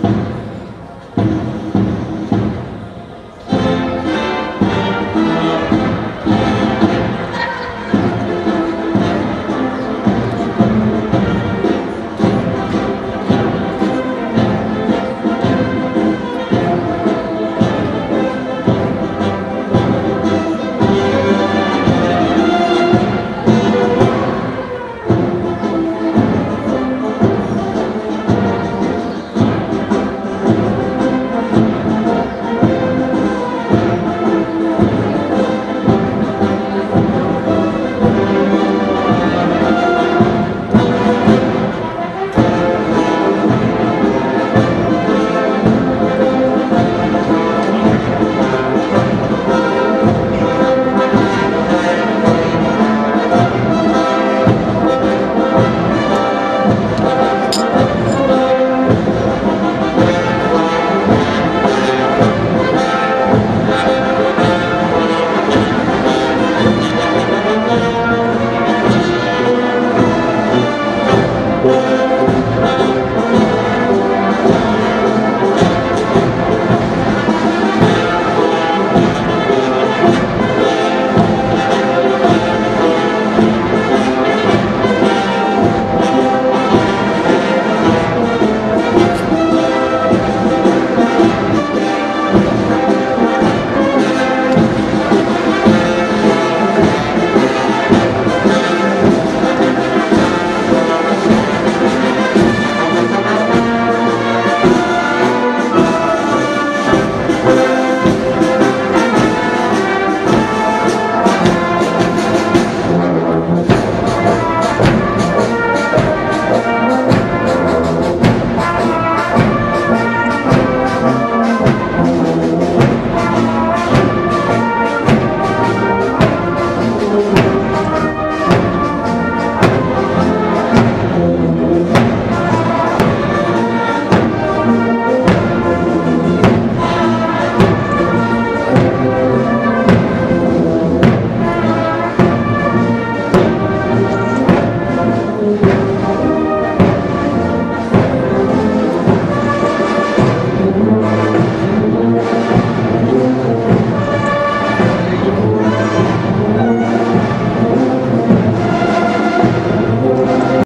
you Gracias.